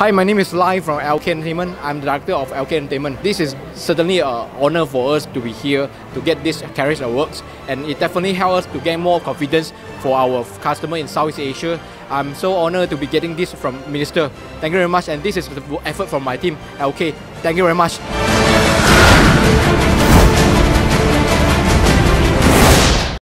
Hi, my name is Lai from LK Entertainment. I'm the director of LK Entertainment. This is certainly an honor for us to be here to get this character Awards, and it definitely helps us to gain more confidence for our customer in Southeast Asia. I'm so honored to be getting this from Minister. Thank you very much, and this is the effort from my team, LK. Thank you very much.